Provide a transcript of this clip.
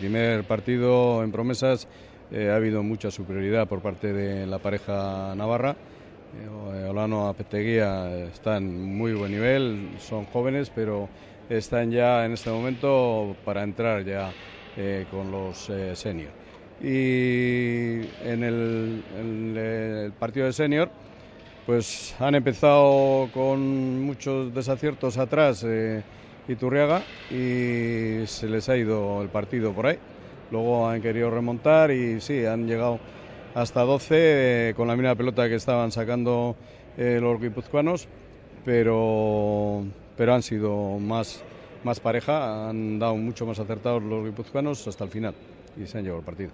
primer partido en promesas ha habido mucha superioridad por parte de la pareja navarra. Olano Apeteguía está en muy buen nivel, son jóvenes, pero están ya en este momento para entrar ya con los senior. Y en el, partido de senior, pues han empezado con muchos desaciertos atrás eh, Iturriaga y se les ha ido el partido por ahí. Luego han querido remontar y sí, han llegado hasta 12 eh, con la misma pelota que estaban sacando eh, los guipuzcoanos, pero, pero han sido más, más pareja, han dado mucho más acertados los guipuzcoanos hasta el final y se han llevado el partido.